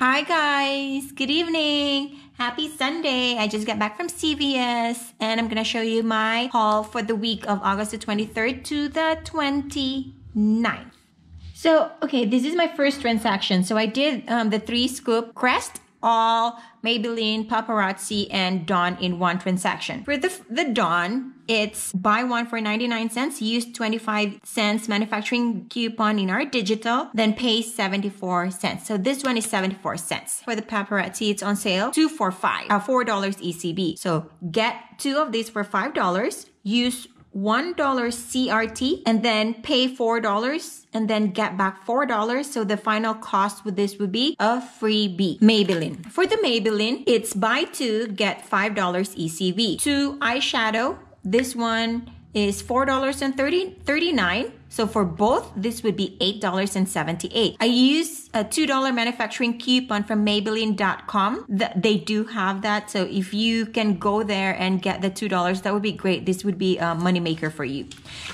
Hi guys, good evening. Happy Sunday. I just got back from CVS and I'm gonna show you my haul for the week of August the 23rd to the 29th. So, okay, this is my first transaction. So I did um, the three Scope crest all Maybelline, Paparazzi, and Dawn in one transaction. For the, the Dawn, it's buy one for 99 cents, use 25 cents manufacturing coupon in our digital, then pay 74 cents. So this one is 74 cents. For the Paparazzi, it's on sale, two for five, uh, $4 ECB. So get two of these for $5, use $1 CRT and then pay $4 and then get back $4. So the final cost with this would be a freebie. Maybelline. For the Maybelline, it's buy two, get $5 ECB. Two eyeshadow. This one is $4.39. So for both, this would be $8.78. I use a $2 manufacturing coupon from Maybelline.com. They do have that. So if you can go there and get the $2, that would be great. This would be a moneymaker for you.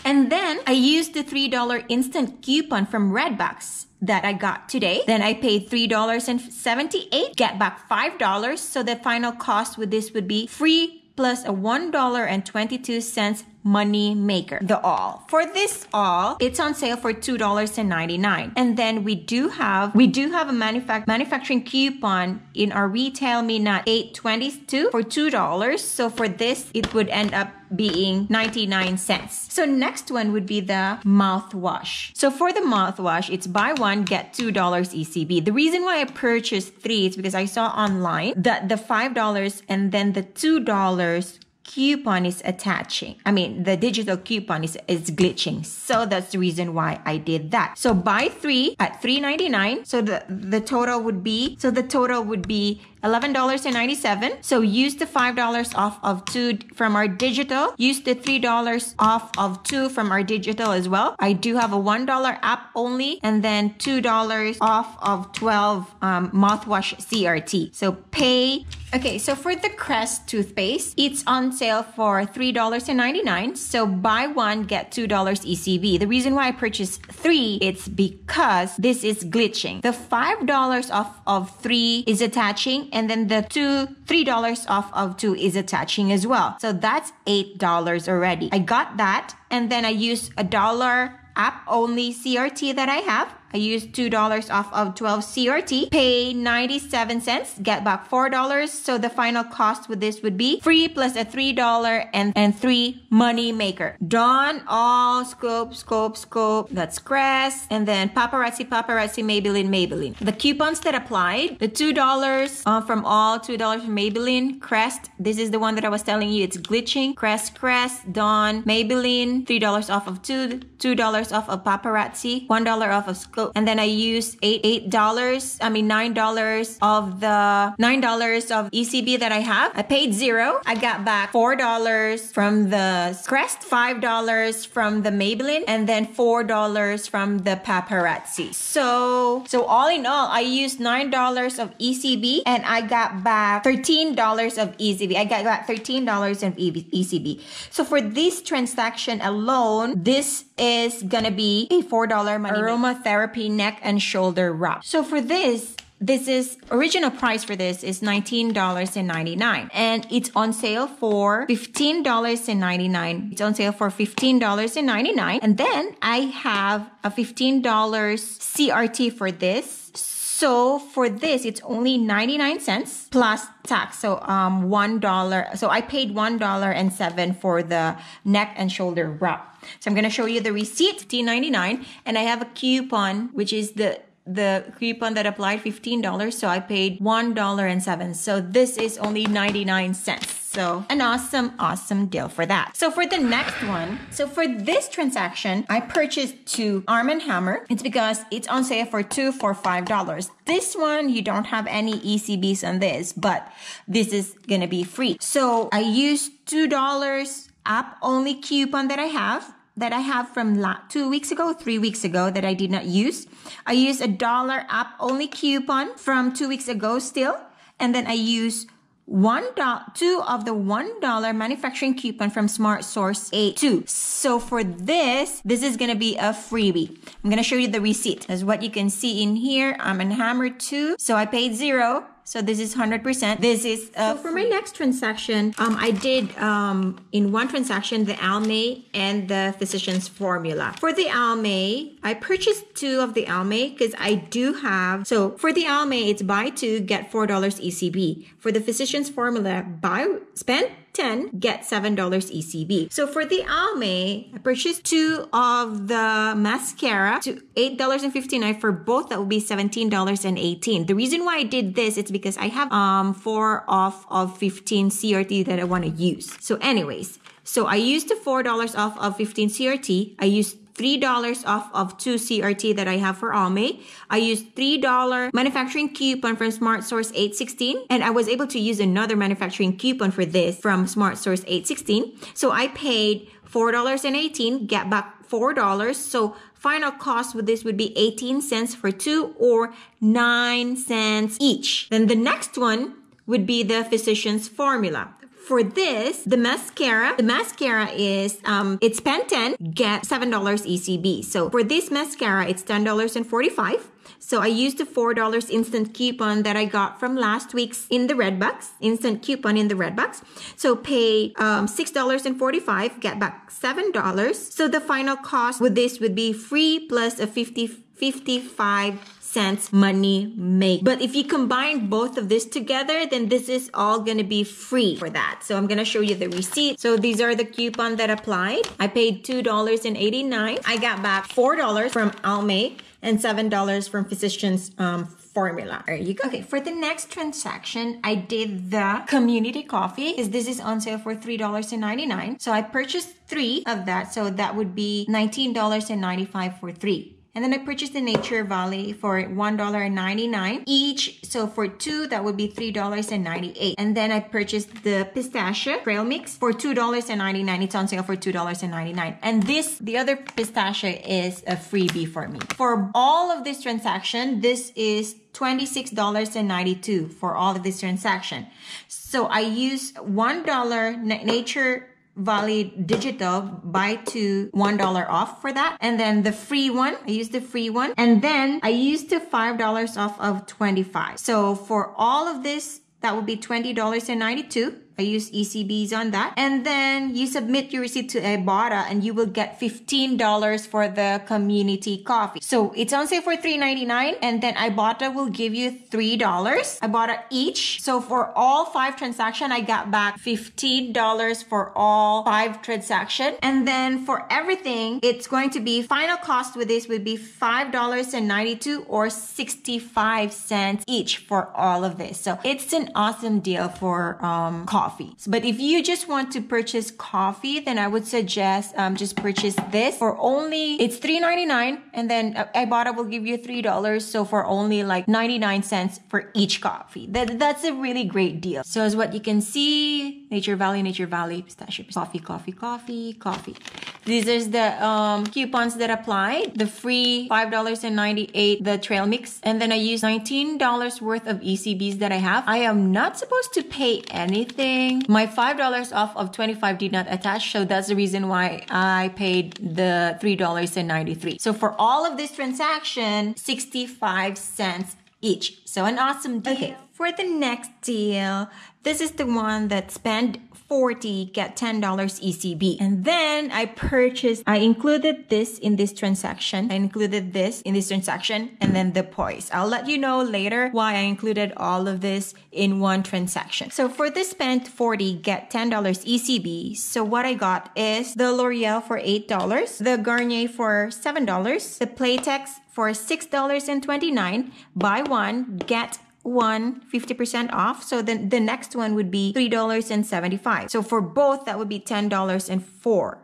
And then I used the $3 instant coupon from Redbox that I got today. Then I paid $3.78, get back $5. So the final cost with this would be free plus a $1.22 money maker. The all. For this all, it's on sale for $2.99. And then we do have we do have a manufac- manufacturing coupon in our RetailMeNot 822 for $2. So for this, it would end up being 99 cents. So next one would be the mouthwash. So for the mouthwash, it's buy one, get $2 ECB. The reason why I purchased three is because I saw online that the $5 and then the $2 coupon is attaching. I mean, the digital coupon is, is glitching. So that's the reason why I did that. So buy three at $3.99. So the, the total would be, so the total would be $11.97. So use the $5 off of two from our digital. Use the $3 off of two from our digital as well. I do have a $1 app only and then $2 off of 12 um, mouthwash CRT. So pay. Okay, so for the Crest toothpaste, it's on sale for $3.99. So buy one, get $2 ECB. The reason why I purchased three, it's because this is glitching. The $5 off of three is attaching and then the two, $3 off of two is attaching as well. So that's $8 already. I got that and then I used a dollar app only CRT that I have I used $2 off of 12 CRT, pay 97 cents, get back $4. So the final cost with this would be free plus a $3 and, and three money maker. Dawn, all, scope, scope, scope, that's Crest, and then paparazzi, paparazzi, Maybelline, Maybelline. The coupons that applied, the $2 uh, from all, $2 from Maybelline, Crest, this is the one that I was telling you, it's glitching, Crest, Crest, Dawn, Maybelline, $3 off of two, $2 off of paparazzi, $1 off of scope, and then I used eight eight dollars. I mean nine dollars of the nine dollars of ECB that I have. I paid zero. I got back four dollars from the Crest, five dollars from the Maybelline, and then four dollars from the Paparazzi. So so all in all, I used nine dollars of ECB and I got back thirteen dollars of ECB. I got back thirteen dollars of ECB. So for this transaction alone, this is gonna be a four dollar money aromatherapy neck and shoulder wrap. So for this, this is original price for this is $19.99 and it's on sale for $15.99. It's on sale for $15.99 and then I have a $15 CRT for this. So for this, it's only 99 cents plus tax. So, um, $1. So I paid $1 and seven for the neck and shoulder wrap. So I'm going to show you the receipt, $15.99, and I have a coupon, which is the the coupon that applied $15 so i paid $1.07 so this is only 99 cents so an awesome awesome deal for that so for the next one so for this transaction i purchased two arm and hammer it's because it's on sale for two for five dollars this one you don't have any ecbs on this but this is gonna be free so i used two dollars app only coupon that I have that I have from two weeks ago, three weeks ago that I did not use. I used a dollar app only coupon from two weeks ago still. And then I use one two of the one dollar manufacturing coupon from Smart Source 82. So for this, this is gonna be a freebie. I'm gonna show you the receipt. As what you can see in here, Arm and Hammer 2. So I paid zero. So this is 100%. This is uh, so for my next transaction. Um, I did um, in one transaction the Almay and the Physicians Formula. For the Almay, I purchased two of the Almay because I do have. So for the Almay, it's buy two get four dollars ECB. For the Physicians Formula, buy spend 10, get $7 ECB. So for the Almay, I purchased two of the mascara to $8.59 for both. That would be $17.18. The reason why I did this is because I have um four off of 15 CRT that I want to use. So anyways, so I used the $4 off of 15 CRT. I used $3 off of 2 CRT that I have for Almay. I used $3 manufacturing coupon from Smart Source 816 and I was able to use another manufacturing coupon for this from Smart Source 816. So I paid $4.18, get back $4. So final cost with this would be 18 cents for two or 9 cents each. Then the next one would be the physician's formula. For this, the mascara, the mascara is, um, it's spend ten, get $7 ECB. So for this mascara, it's $10.45. So I used the $4 instant coupon that I got from last week's in the Redbox, instant coupon in the Redbox. So pay um, $6.45, get back $7. So the final cost with this would be free plus a 50, 55 cents money make. But if you combine both of this together, then this is all gonna be free for that. So I'm gonna show you the receipt. So these are the coupon that applied. I paid $2.89. I got back $4 from Almay and $7 from Physicians um, formula. There you go. Okay, for the next transaction, I did the community coffee because this is on sale for $3.99. So I purchased three of that. So that would be $19.95 for three. And then I purchased the Nature Valley for $1.99 each. So for two, that would be $3.98. And then I purchased the pistachio trail mix for $2.99. It's on sale for $2.99. And this, the other pistachio is a freebie for me. For all of this transaction, this is $26.92 for all of this transaction. So I use $1 Nature Valley Digital buy two one dollar off for that. And then the free one, I used the free one. And then I used the five dollars off of 25. So for all of this, that would be $20.92. I use ECBs on that. And then you submit your receipt to Ibotta and you will get $15 for the community coffee. So it's on sale for $3.99 and then Ibotta will give you $3. Ibotta each. So for all five transaction, I got back $15 for all five transaction. And then for everything, it's going to be final cost with this would be $5.92 or 65 cents each for all of this. So it's an awesome deal for um, coffee coffee. But if you just want to purchase coffee, then I would suggest um, just purchase this for only, it's $3.99 and then Ibotta will give you $3. So for only like 99 cents for each coffee. That, that's a really great deal. So as what you can see, Nature Valley, Nature Valley, pistachio, coffee, coffee, coffee, coffee. These are the um, coupons that apply. The free $5.98, the trail mix. And then I use $19 worth of ECBs that I have. I am not supposed to pay anything my $5 off of 25 did not attach, so that's the reason why I paid the $3.93. So for all of this transaction, 65 cents each. So an awesome deal. Okay, for the next deal, this is the one that spent 40 get $10 ECB. And then I purchased, I included this in this transaction. I included this in this transaction and then the poise. I'll let you know later why I included all of this in one transaction. So for this spent 40 get $10 ECB. So what I got is the L'Oreal for $8, the Garnier for $7, the Playtex for $6.29. Buy one, get one 50% off. So then the next one would be $3.75. So for both, that would be $10.04.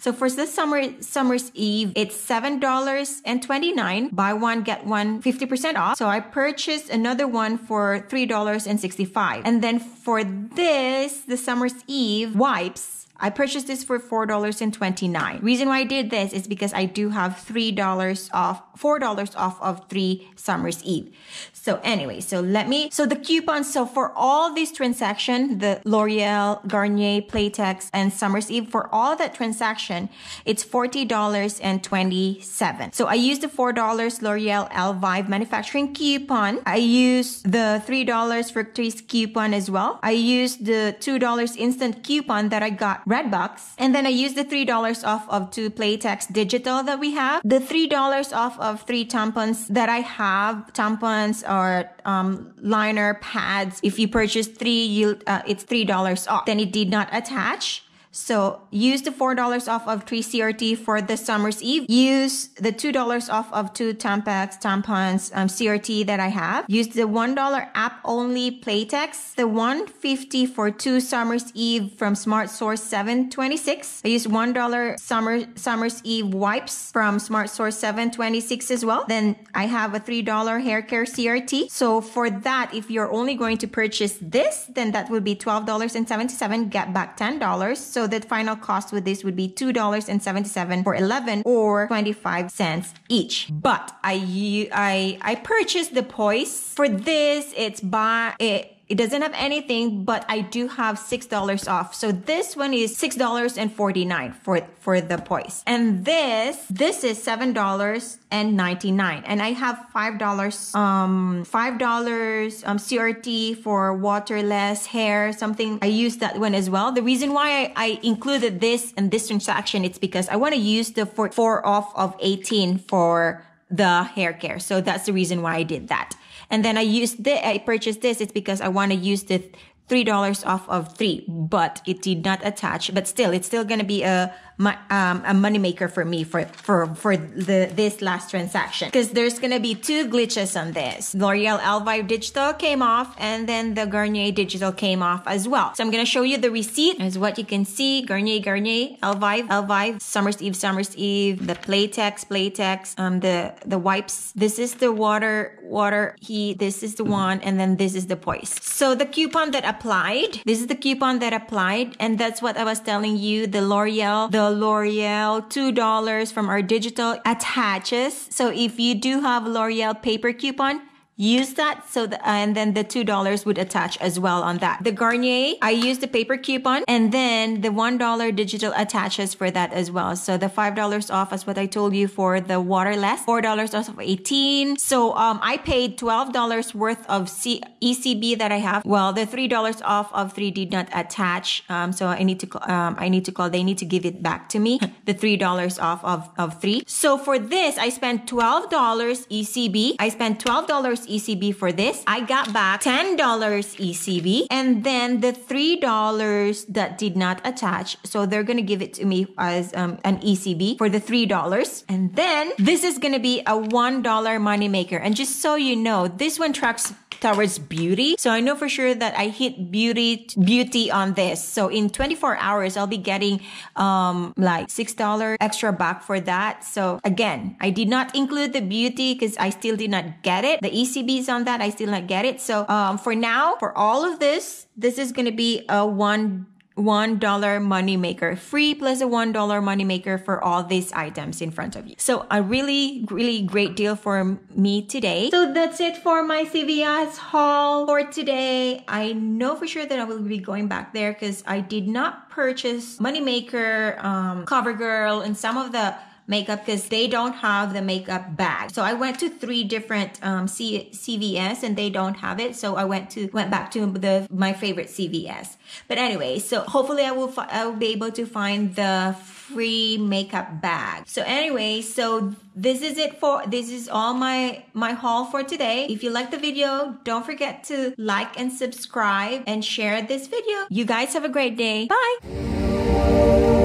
So for this summer summer's eve, it's seven dollars and twenty nine. Buy one get one 50% off. So I purchased another one for three dollars and sixty five. And then for this, the summer's eve wipes I purchased this for $4.29. Reason why I did this is because I do have $3 off, $4 off of three Summer's Eve. So anyway, so let me, so the coupons, so for all these transaction, the L'Oreal, Garnier, Playtex, and Summer's Eve, for all that transaction, it's $40.27. So I used the $4 L'Oreal Elvive manufacturing coupon. I used the $3 for Fructis coupon as well. I used the $2 instant coupon that I got Redbox. And then I used the $3 off of two Playtex digital that we have. The $3 off of three tampons that I have, tampons or um, liner pads. If you purchase three, you uh, it's $3 off. Then it did not attach. So use the $4 off of 3 CRT for the summer's eve. Use the $2 off of two Tampax, tampons, um, CRT that I have. Use the $1 app only Playtex. The 150 for two summer's eve from Smart Source 726. I use $1 summer, summer's eve wipes from Smart Source 726 as well. Then I have a $3 hair care CRT. So for that, if you're only going to purchase this, then that would be $12.77. Get back $10. So the final cost with this would be $2.77 for 11 or 25 cents each. But I, I, I purchased the Poise. For this, it's by, it, it doesn't have anything, but I do have $6 off. So this one is $6.49 for, for the Poise. And this, this is $7.99. And I have $5, um, $5, um, CRT for waterless hair, something. I use that one as well. The reason why I, I included this in this transaction, it's because I want to use the four, four off of 18 for the hair care. So that's the reason why I did that. And then I used this, I purchased this. It's because I want to use the $3 off of three, but it did not attach. But still, it's still going to be a my, um, a moneymaker for me for, for, for the, this last transaction. Cause there's gonna be two glitches on this. L'Oreal Elvive Digital came off and then the Garnier Digital came off as well. So I'm gonna show you the receipt as what you can see. Garnier, Garnier, Elvive, Elvive, Summer's Eve, Summer's Eve, the Playtex, Playtex, um, the, the wipes. This is the water, water heat. This is the one. And then this is the Poise. So the coupon that applied, this is the coupon that applied. And that's what I was telling you. The L'Oreal, the L'Oreal $2 from our digital attaches. So if you do have L'Oreal paper coupon, use that so the, and then the two dollars would attach as well on that. The garnier i used the paper coupon and then the one dollar digital attaches for that as well. So the five dollars off is what i told you for the waterless four dollars off of 18 so um i paid twelve dollars worth of C- ecb that i have. Well the three dollars off of three did not attach um so i need to um i need to call they need to give it back to me the three dollars off of of three. So for this i spent twelve dollars ecb i spent twelve dollars ECB for this. I got back $10 ECB and then the $3 that did not attach. So they're going to give it to me as um, an ECB for the $3. And then this is going to be a $1 moneymaker. And just so you know, this one tracks towards beauty. So I know for sure that I hit beauty, beauty on this. So in 24 hours, I'll be getting, um, like $6 extra back for that. So again, I did not include the beauty because I still did not get it. The ECBs on that, I still not get it. So, um, for now, for all of this, this is going to be a one $1 money maker free plus a $1 money maker for all these items in front of you. So a really, really great deal for me today. So that's it for my CVS haul for today. I know for sure that I will be going back there because I did not purchase Moneymaker, um, CoverGirl, and some of the makeup because they don't have the makeup bag. So I went to three different um, C- CVS and they don't have it. So I went to went back to the my favorite CVS. But anyway, so hopefully I will I will be able to find the free makeup bag. So anyway, so this is it for this is all my my haul for today. If you like the video, don't forget to like and subscribe and share this video. You guys have a great day. Bye.